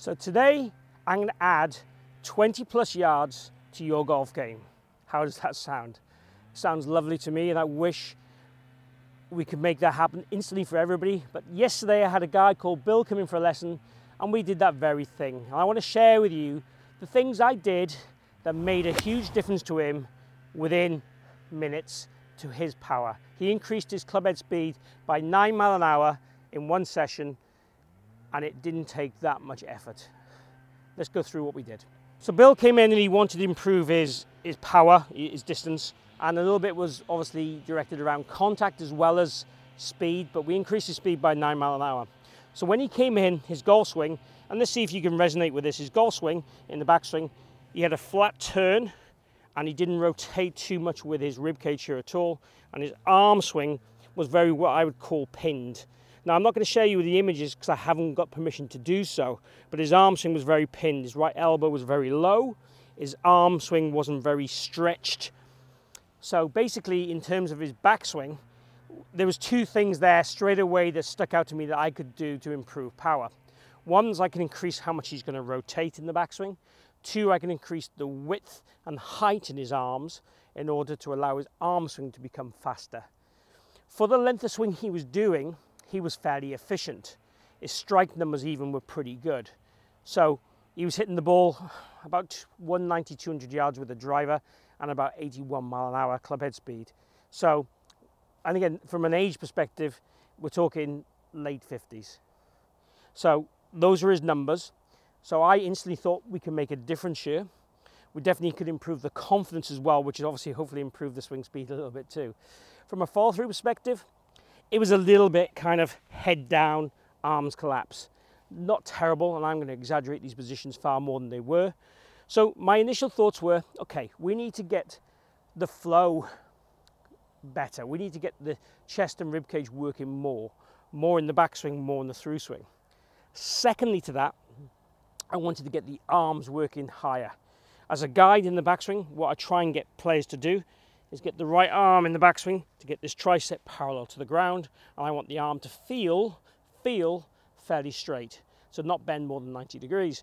So today I'm going to add 20 plus yards to your golf game. How does that sound? Sounds lovely to me and I wish we could make that happen instantly for everybody. But yesterday I had a guy called Bill come in for a lesson and we did that very thing. And I want to share with you the things I did that made a huge difference to him within minutes to his power. He increased his club head speed by nine mile an hour in one session and it didn't take that much effort. Let's go through what we did. So Bill came in and he wanted to improve his, his power, his distance, and a little bit was obviously directed around contact as well as speed, but we increased his speed by nine mile an hour. So when he came in, his golf swing, and let's see if you can resonate with this, his golf swing in the backswing, he had a flat turn and he didn't rotate too much with his rib cage here at all, and his arm swing was very what I would call pinned. Now I'm not going to show you the images because I haven't got permission to do so, but his arm swing was very pinned, his right elbow was very low, his arm swing wasn't very stretched. So basically in terms of his backswing, there was two things there straight away that stuck out to me that I could do to improve power. One is I can increase how much he's going to rotate in the backswing. Two, I can increase the width and height in his arms in order to allow his arm swing to become faster. For the length of swing he was doing, he was fairly efficient. His strike numbers even were pretty good. So he was hitting the ball about 190, 200 yards with a driver and about 81 mile an hour club head speed. So, and again, from an age perspective, we're talking late 50s. So those are his numbers. So I instantly thought we can make a difference here. We definitely could improve the confidence as well, which is obviously hopefully improve the swing speed a little bit too. From a fall through perspective, it was a little bit kind of head down, arms collapse. Not terrible, and I'm going to exaggerate these positions far more than they were. So my initial thoughts were, okay, we need to get the flow better. We need to get the chest and rib cage working more, more in the backswing, more in the through swing. Secondly to that, I wanted to get the arms working higher. As a guide in the backswing, what I try and get players to do is get the right arm in the backswing to get this tricep parallel to the ground. And I want the arm to feel, feel fairly straight. So not bend more than 90 degrees.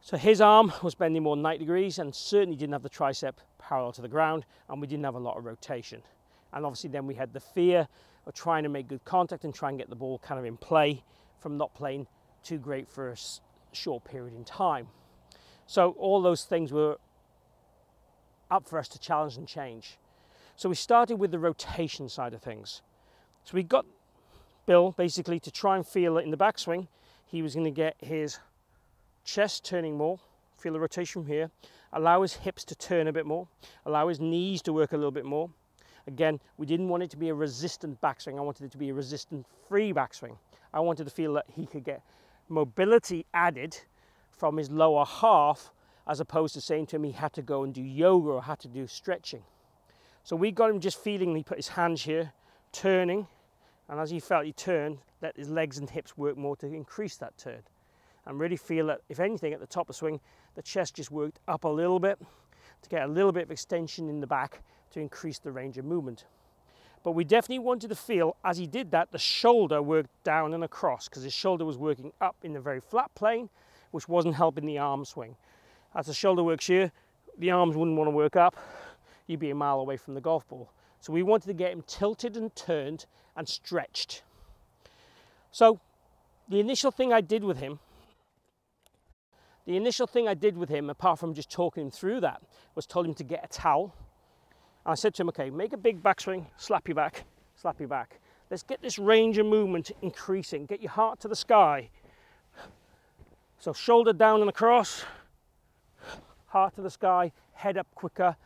So his arm was bending more than 90 degrees and certainly didn't have the tricep parallel to the ground and we didn't have a lot of rotation. And obviously then we had the fear of trying to make good contact and try and get the ball kind of in play from not playing too great for a short period in time. So all those things were up for us to challenge and change. So we started with the rotation side of things. So we got Bill basically to try and feel it in the backswing. He was going to get his chest turning more, feel the rotation from here, allow his hips to turn a bit more, allow his knees to work a little bit more. Again, we didn't want it to be a resistant backswing. I wanted it to be a resistant free backswing. I wanted to feel that he could get mobility added from his lower half as opposed to saying to him he had to go and do yoga or had to do stretching. So we got him just feeling, he put his hands here, turning, and as he felt he turned, let his legs and hips work more to increase that turn. And really feel that, if anything, at the top of the swing, the chest just worked up a little bit to get a little bit of extension in the back to increase the range of movement. But we definitely wanted to feel, as he did that, the shoulder worked down and across because his shoulder was working up in the very flat plane, which wasn't helping the arm swing. As the shoulder works here, the arms wouldn't want to work up. You'd be a mile away from the golf ball. So we wanted to get him tilted and turned and stretched. So the initial thing I did with him, the initial thing I did with him, apart from just talking him through that, was told him to get a towel I said to him, okay, make a big backswing, slap your back, slap your back. Let's get this range of movement increasing. Get your heart to the sky. So shoulder down and across, heart to the sky, head up quicker.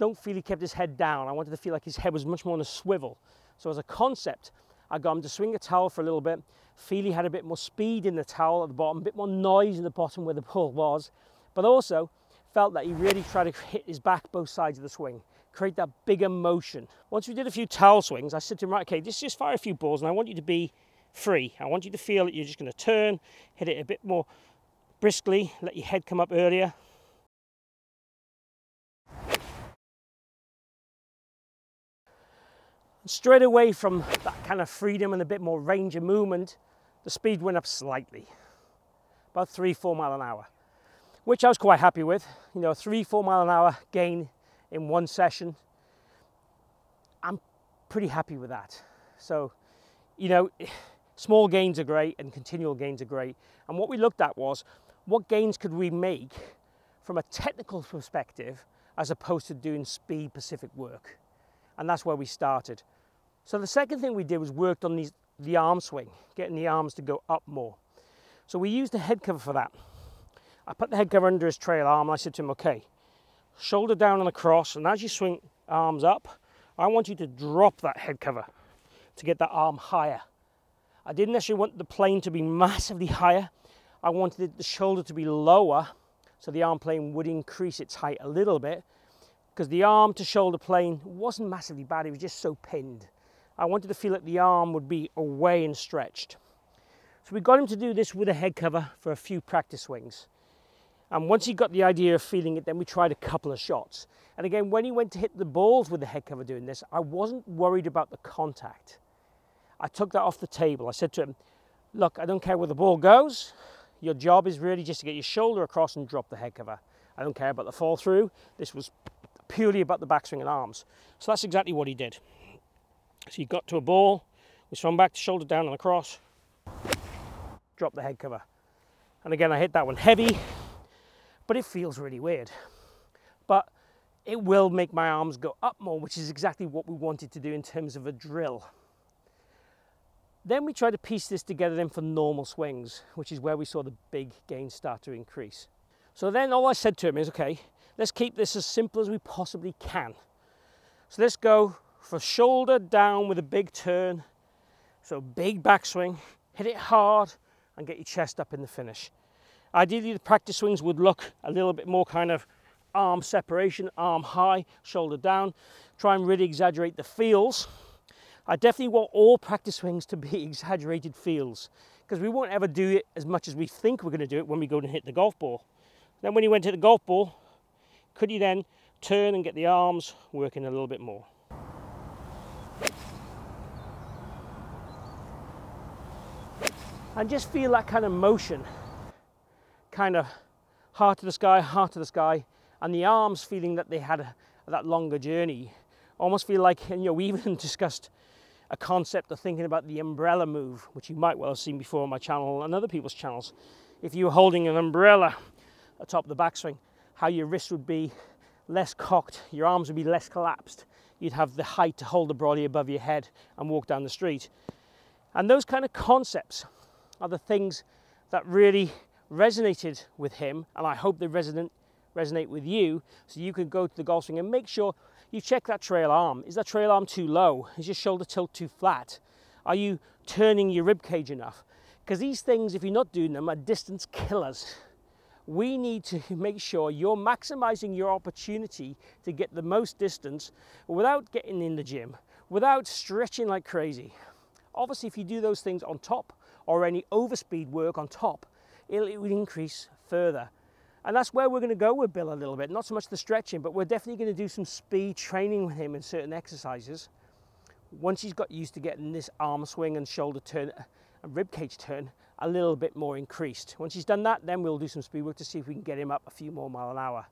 Don't feel he kept his head down. I wanted to feel like his head was much more on a swivel. So as a concept, I got him to swing a towel for a little bit. Feel he had a bit more speed in the towel at the bottom, a bit more noise in the bottom where the ball was, but also felt that he really tried to hit his back both sides of the swing create that bigger motion. Once we did a few towel swings, I said to him, right, okay, just, just fire a few balls and I want you to be free. I want you to feel that you're just going to turn, hit it a bit more briskly, let your head come up earlier. Straight away from that kind of freedom and a bit more range of movement, the speed went up slightly. about three, four mile an hour, which I was quite happy with. You know, three, four mile an hour gain in one session. I'm pretty happy with that. So, you know, small gains are great and continual gains are great. And what we looked at was what gains could we make from a technical perspective as opposed to doing speed specific work. And that's where we started. So the second thing we did was worked on these, the arm swing, getting the arms to go up more. So we used the head cover for that. I put the head cover under his trail arm and I said to him, okay, shoulder down and across, and as you swing arms up, I want you to drop that head cover to get that arm higher. I didn't necessarily want the plane to be massively higher. I wanted the shoulder to be lower so the arm plane would increase its height a little bit because the arm to shoulder plane wasn't massively bad, it was just so pinned. I wanted to feel that the arm would be away and stretched. So we got him to do this with a head cover for a few practice swings. And once he got the idea of feeling it, then we tried a couple of shots. And again, when he went to hit the balls with the head cover doing this, I wasn't worried about the contact. I took that off the table. I said to him, look, I don't care where the ball goes. Your job is really just to get your shoulder across and drop the head cover. I don't care about the fall through. This was purely about the backswing and arms. So that's exactly what he did. So he got to a ball, we swung back, shoulder down and across, drop the head cover. And again, I hit that one heavy, but it feels really weird. But it will make my arms go up more, which is exactly what we wanted to do in terms of a drill. Then we tried to piece this together then for normal swings, which is where we saw the big gains start to increase. So then all I said to him is, okay, let's keep this as simple as we possibly can. So let's go for shoulder down with a big turn. So big backswing, hit it hard and get your chest up in the finish. Ideally the practice swings would look a little bit more kind of arm separation, arm high, shoulder down. Try and really exaggerate the feels I definitely want all practice swings to be exaggerated feels because we won't ever do it as much as we think we're going to do it when we go to hit the golf ball. Then when you went to the golf ball, could you then turn and get the arms working a little bit more? And just feel that kind of motion, kind of heart to the sky, heart to the sky, and the arms feeling that they had a, that longer journey. Almost feel like, you know, we even discussed a concept of thinking about the umbrella move, which you might well have seen before on my channel and other people's channels. If you were holding an umbrella atop the backswing, how your wrist would be less cocked, your arms would be less collapsed. You'd have the height to hold the body above your head and walk down the street. And those kind of concepts are the things that really resonated with him, and I hope they resonate, resonate with you, so you can go to the golf swing and make sure you check that trail arm. Is that trail arm too low? Is your shoulder tilt too flat? Are you turning your rib cage enough? Because these things, if you're not doing them, are distance killers. We need to make sure you're maximizing your opportunity to get the most distance without getting in the gym, without stretching like crazy. Obviously, if you do those things on top or any overspeed work on top, it will increase further. And that's where we're going to go with Bill a little bit. Not so much the stretching, but we're definitely going to do some speed training with him in certain exercises. Once he's got used to getting this arm swing and shoulder turn and rib cage turn a little bit more increased. Once he's done that, then we'll do some speed work to see if we can get him up a few more mile an hour.